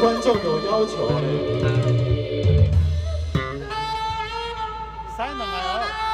观众有要求，三等。